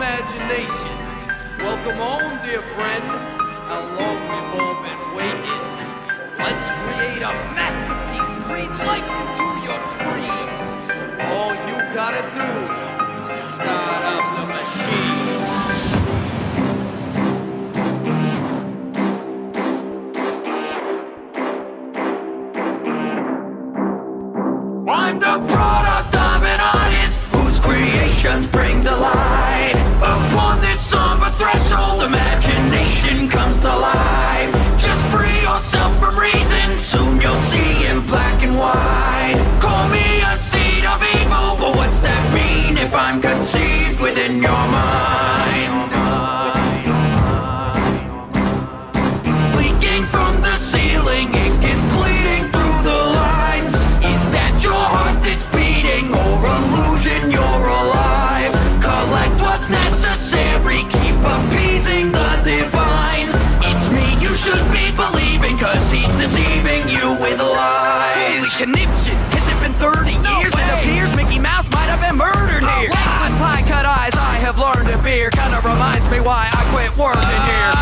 imagination. Welcome home, dear friend. How long we've all been waiting. Let's create a masterpiece. Breathe life into your dreams. All you gotta do is start up the machine. I'm the product comes to life. Just free yourself from reason, soon you'll see in black and white. Call me a seed of evil, but what's that mean if I'm conceived within your mind? conniption. Has it been 30 no years? Way. It appears Mickey Mouse might have been murdered here. Wait, with pie-cut eyes, I have learned to fear. Kinda reminds me why I quit working uh, here.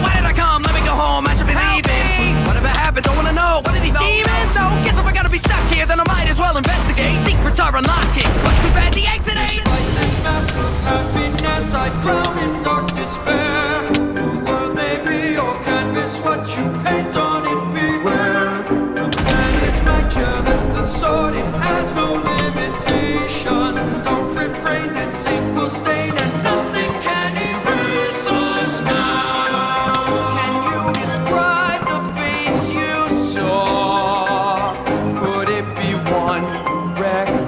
Why did I come? Let me go home. I should be Help leaving. Me. What if it happened? Don't wanna know. What did he no, Oh, No. Guess if I gotta be stuck here, then I might as well investigate. Secrets are unlocking, but too bad the exit ain't. This mask of happiness, I drown in dark despair. The world may be or canvas, what you paint on. One wreck.